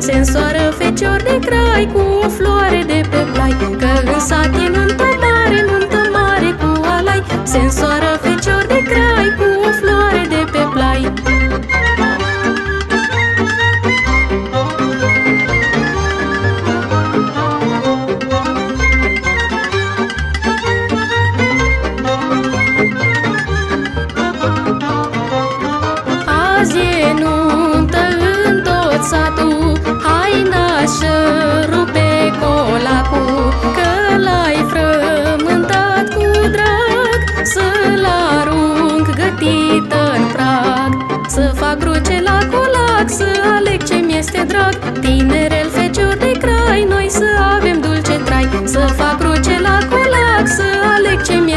alai Sensoară fecior de crai cu o floare de pe plai Că în sat e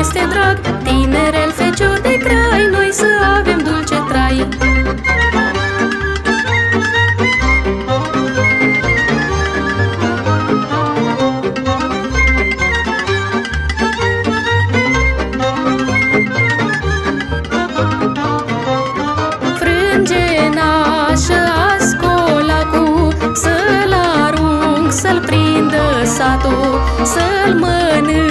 aleg ce mi-este drag Tinerel fecior de crai Noi să avem dulce trai. Frângenașă ascola cu Să-l arunc, să-l prindă satul Să-l mănânce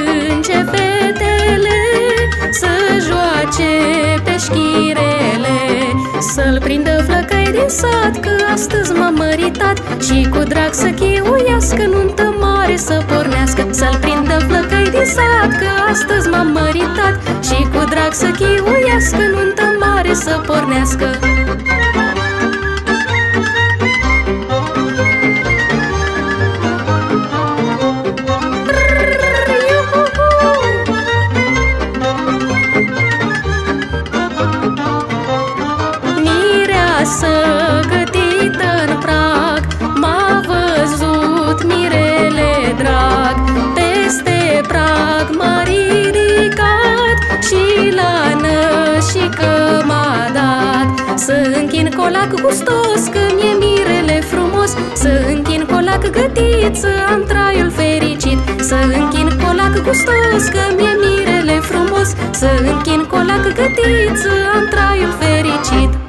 Să-l prindă flăcăi din sat Că astăzi m-am măritat. Și cu drag să chiuiască Nuntă mare să pornească Să-l prindă flăcăi din sat Că astăzi m-am măritat. Și cu drag să chiuiască Nuntă mare să pornească închin colac gustos Că mi-e mirele frumos. Să închin colac gătit Să am traiul fericit. Să închin colac gustos Că mi-e mirele frumos. Să închin colac gătit Să am traiul fericit